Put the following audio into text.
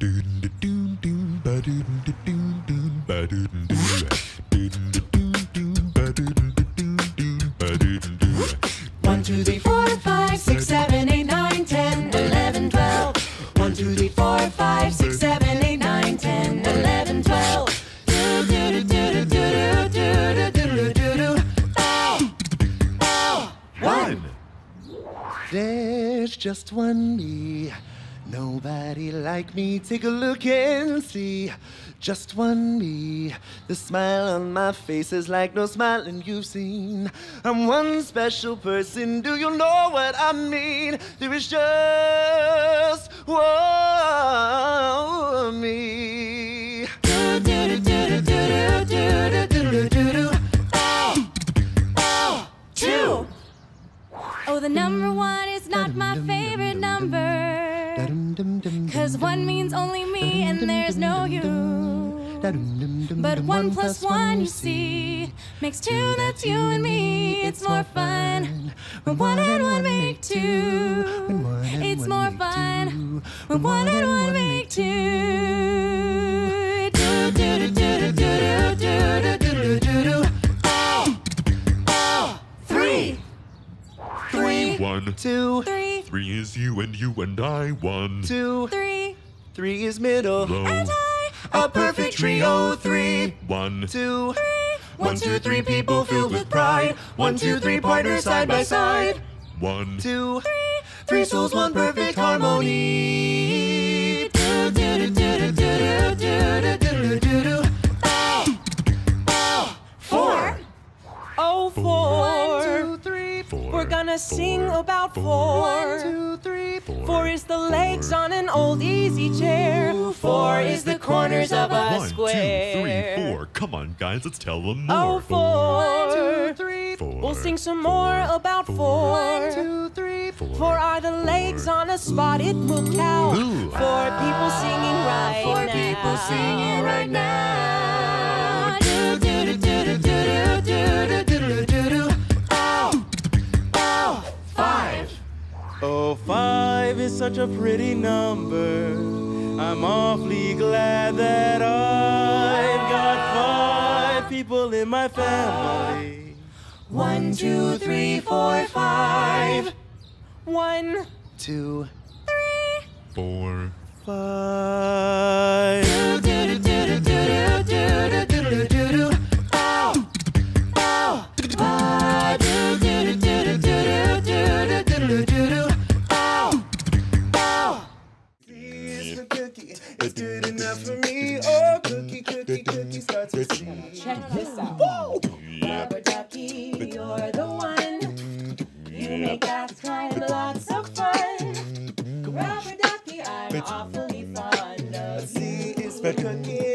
One, two, three, four, five, six, seven, eight, nine, ten, eleven, twelve. One, two, three, four, five, six, seven, eight, nine, ten, eleven, twelve. Do, do, do, do, do, do, do, do, do, do, do. Ow! Ow! One. There's just one me. Nobody like me. Take a look and see. Just one me. The smile on my face is like no smiling you've seen. I'm one special person. Do you know what I mean? There is just one me. Oh, the number one is not my favorite number. Cause one means only me and there's no you. But one plus one, you see, makes two, that's you and me. It's more fun when one and one make two. It's more fun when one and one make two. One, Two, Three, three is you and you and I. One, two, three, three is middle. low. A perfect trio. Three, One, two, One, two, three people filled with pride. One, two, three partners side by side. one, two, three souls, one perfect harmony. Do, do, do, do, do, do, do, do, do, do, do. Ow! Ow! Four. Oh, four. Gonna sing four, about four, four. two, three, four. Four is the legs on an old easy chair. Four is the corners of a One, square. three, four. Come on, guys, let's tell them oh, more. Oh, four. two, three, Four. We'll sing some more about four. two, three, Four. Four are the legs on a spotted moo cow. Moo. Four people singing right Four now. people singing right now. Such a pretty number. I'm awfully glad that I've got five people in my family. One, two, three, four, five. One. two, Four. Five. It's good enough for me. Oh, cookie, cookie, cookie starts with C. Check this out. Rubber ducky, you're the one. You make that time lots of fun. Rubber ducky, I'm awfully fond of C is for cookie.